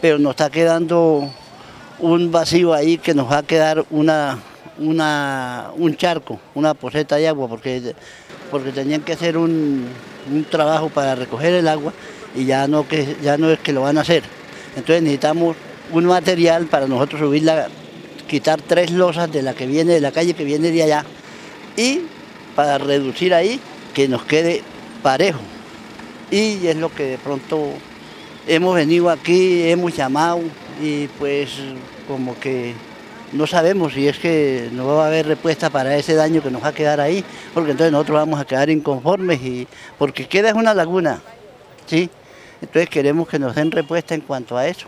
pero nos está quedando un vacío ahí que nos va a quedar una, una, un charco, una poseta de agua, porque, porque tenían que hacer un, un trabajo para recoger el agua y ya no, que, ya no es que lo van a hacer. Entonces necesitamos un material para nosotros subirla, quitar tres losas de la que viene, de la calle que viene de allá, y para reducir ahí que nos quede parejo. Y es lo que de pronto hemos venido aquí, hemos llamado y pues como que no sabemos si es que no va a haber respuesta para ese daño que nos va a quedar ahí, porque entonces nosotros vamos a quedar inconformes y porque queda es una laguna, ¿sí? Entonces queremos que nos den respuesta en cuanto a eso.